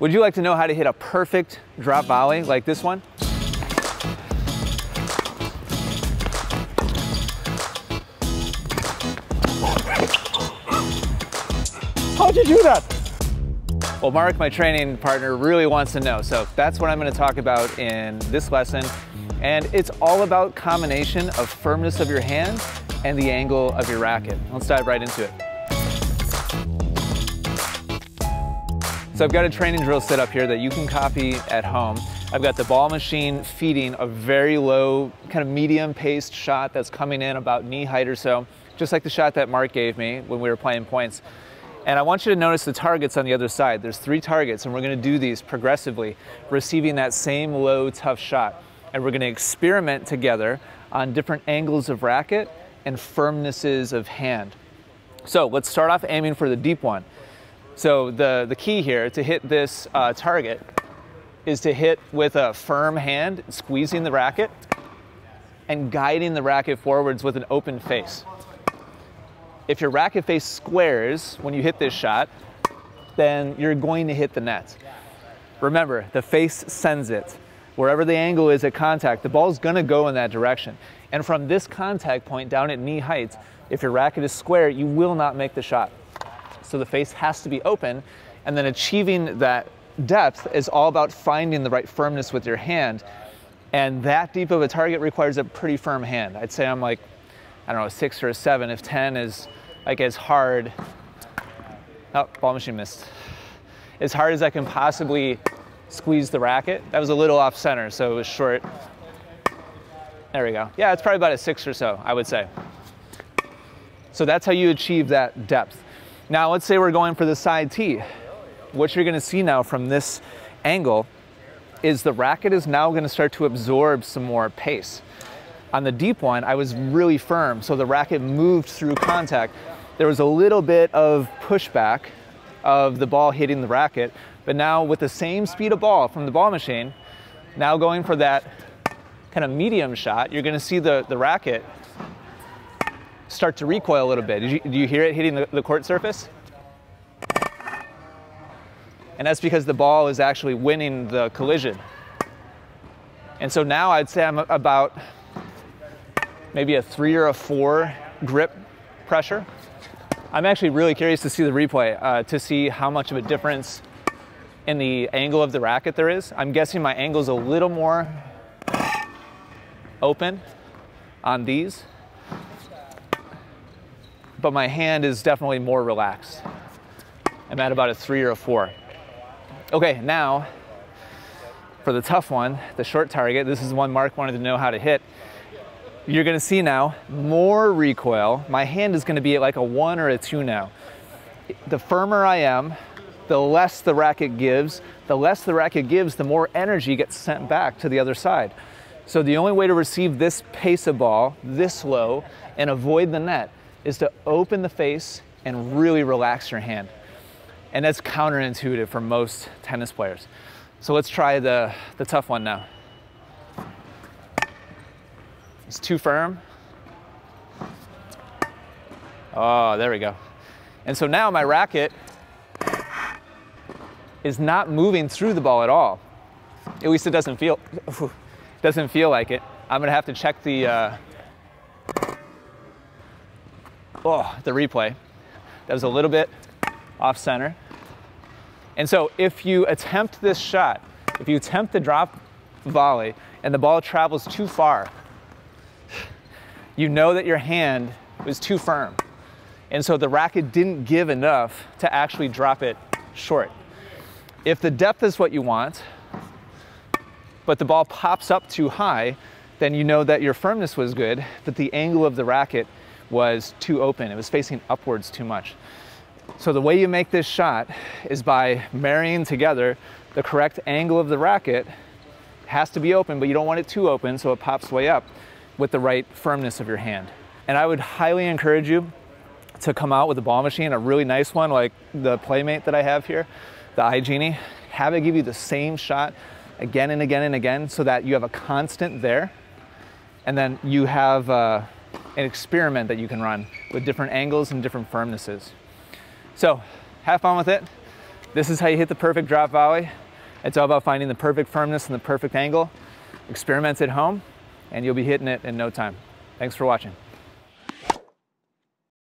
Would you like to know how to hit a perfect drop volley like this one? How'd you do that? Well, Mark, my training partner, really wants to know. So that's what I'm gonna talk about in this lesson. And it's all about combination of firmness of your hand and the angle of your racket. Let's dive right into it. So I've got a training drill set up here that you can copy at home. I've got the ball machine feeding a very low, kind of medium paced shot that's coming in about knee height or so, just like the shot that Mark gave me when we were playing points. And I want you to notice the targets on the other side. There's three targets and we're gonna do these progressively, receiving that same low, tough shot. And we're gonna experiment together on different angles of racket and firmnesses of hand. So let's start off aiming for the deep one. So the, the key here to hit this uh, target is to hit with a firm hand, squeezing the racket and guiding the racket forwards with an open face. If your racket face squares when you hit this shot, then you're going to hit the net. Remember, the face sends it. Wherever the angle is at contact, the ball is going to go in that direction. And from this contact point down at knee height, if your racket is square, you will not make the shot. So the face has to be open, and then achieving that depth is all about finding the right firmness with your hand. And that deep of a target requires a pretty firm hand. I'd say I'm like, I don't know, a six or a seven. If 10 is like as hard, oh, ball machine missed. As hard as I can possibly squeeze the racket. That was a little off center, so it was short. There we go. Yeah, it's probably about a six or so, I would say. So that's how you achieve that depth. Now let's say we're going for the side tee. What you're gonna see now from this angle is the racket is now gonna start to absorb some more pace. On the deep one, I was really firm, so the racket moved through contact. There was a little bit of pushback of the ball hitting the racket, but now with the same speed of ball from the ball machine, now going for that kind of medium shot, you're gonna see the, the racket start to recoil a little bit. You, do you hear it hitting the, the court surface? And that's because the ball is actually winning the collision. And so now I'd say I'm about maybe a three or a four grip pressure. I'm actually really curious to see the replay uh, to see how much of a difference in the angle of the racket there is. I'm guessing my angle is a little more open on these, but my hand is definitely more relaxed. I'm at about a three or a four. Okay, now for the tough one, the short target, this is one Mark wanted to know how to hit you're gonna see now more recoil. My hand is gonna be at like a one or a two now. The firmer I am, the less the racket gives. The less the racket gives, the more energy gets sent back to the other side. So the only way to receive this pace of ball, this low, and avoid the net is to open the face and really relax your hand. And that's counterintuitive for most tennis players. So let's try the, the tough one now. It's too firm. Oh, there we go. And so now my racket is not moving through the ball at all. At least it doesn't feel, doesn't feel like it. I'm gonna have to check the, uh, oh, the replay. That was a little bit off center. And so if you attempt this shot, if you attempt the drop volley and the ball travels too far, you know that your hand was too firm. And so the racket didn't give enough to actually drop it short. If the depth is what you want, but the ball pops up too high, then you know that your firmness was good, but the angle of the racket was too open. It was facing upwards too much. So the way you make this shot is by marrying together the correct angle of the racket. It has to be open, but you don't want it too open so it pops way up with the right firmness of your hand. And I would highly encourage you to come out with a ball machine, a really nice one like the Playmate that I have here, the iGenie. Have it give you the same shot again and again and again so that you have a constant there. And then you have uh, an experiment that you can run with different angles and different firmnesses. So have fun with it. This is how you hit the perfect drop volley. It's all about finding the perfect firmness and the perfect angle. Experiment at home, and you'll be hitting it in no time. Thanks for watching.